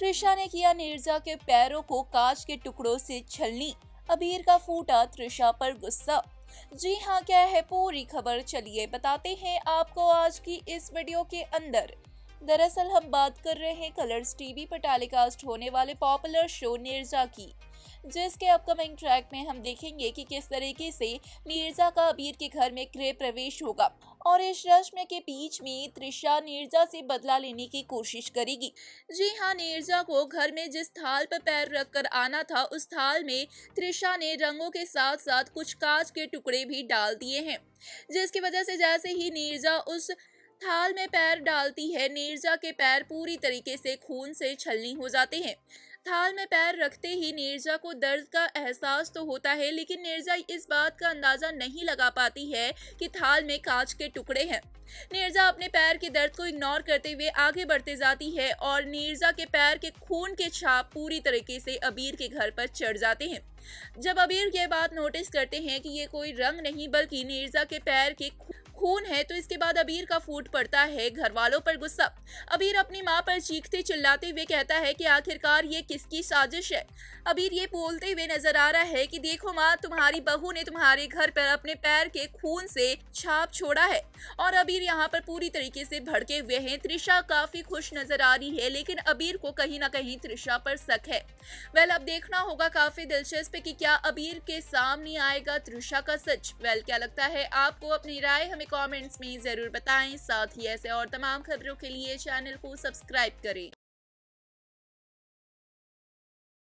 त्रिशा ने किया नीरजा के पैरों को कांच के टुकड़ों से छलनी। अबीर का फूटा, त्रिशा पर गुस्सा। जी हाँ क्या है पूरी खबर? चलिए बताते हैं आपको आज की इस वीडियो के अंदर। दरअसल हम बात कर रहे हैं कलर्स टीवी पर टेलीकास्ट होने वाले पॉपुलर शो नीरजा की। जिसके अपकमिंग ट्रैक में हम देखेंगे कि किस तरीके से नीरजा का अबीर के घर में गृह प्रवेश होगा और इस रश्म के बीच में त्रिशा नीरजा से बदला लेने की कोशिश करेगी। जी हाँ नीरजा को घर में जिस थाल पर पैर रखकर आना था, उस थाल में त्रिशा ने रंगों के साथ साथ कुछ कांच के टुकड़े भी डाल दिए हैं। जिसकी वजह से जैसे ही नीरजा उस थाल में पैर डालती है, नीरजा के पैर पूरी तरीके से खून से छलनी हो जाते हैं। थाल में पैर रखते ही नीरजा को दर्द का एहसास तो होता है, लेकिन नीरजा इस बात का अंदाज़ा नहीं लगा पाती है कि थाल में कांच के टुकड़े हैं। नीरजा अपने पैर के दर्द को इग्नोर करते हुए आगे बढ़ते जाती है और नीरजा के पैर के खून के छाप पूरी तरीके से अबीर के घर पर चढ़ जाते हैं। जब अबीर ये बात नोटिस करते हैं कि ये कोई रंग नहीं, बल्कि नीरजा के पैर के खून है तो इसके बाद अबीर का फूट पड़ता है। घर वालों पर गुस्सा। अबीर अपनी माँ पर चीखते चिल्लाते हुए कहता है कि आखिरकार ये किसकी साजिश है? अबीर ये बोलते हुए नज़र आ रहा है कि देखो माँ, तुम्हारी बहू ने तुम्हारे घर पर अपने पैर के खून से छाप छोड़ा है और अबीर यहाँ पर पूरी तरीके से भड़के हुए हैं। त्रिशा काफ़ी खुश नज़र आ रही है, लेकिन अबीर को कहीं ना कहीं त्रिशा पर शक है। वेल, अब देखना होगा काफ़ी दिलचस्प कि क्या अबीर के सामने आएगा त्रिशा का सच। वेल, क्या लगता है आपको? अपनी राय हमें कमेंट्स में ज़रूर बताएँ। साथ ही ऐसे और तमाम खबरों के लिए चैनल को सब्सक्राइब करें।